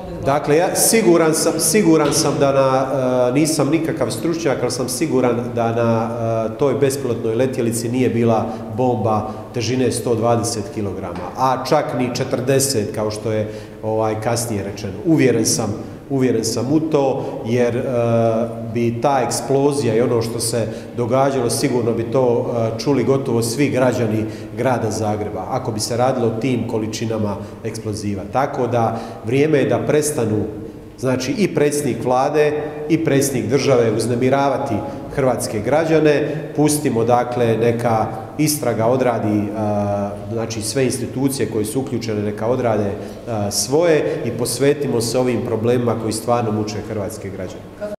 dakle. Dakle, ja siguran sam, siguran sam da na, e, nisam nikakav stručnjak, ali sam siguran da na e, toj bespilotnoj letjelici nije bila bomba težine 120 kg, a čak ni 40 kao što je ovaj kasnije rečeno. Uvjeren sam, uvjeren sam u to jer e, bi ta eksplozija i ono što se događalo sigurno bi to e, čuli gotovo svi građani grada Zagreba ako bi se radilo o tim količinama eksploziva. Tako da vrijeme je da prestanu znači i predsjednik vlade i predsjednik države uznemiravati hrvatske građane, pustimo dakle neka istraga odradi znači sve institucije koje su uključene neka odrade svoje i posvetimo se ovim problemima koji stvarno muče hrvatske građane.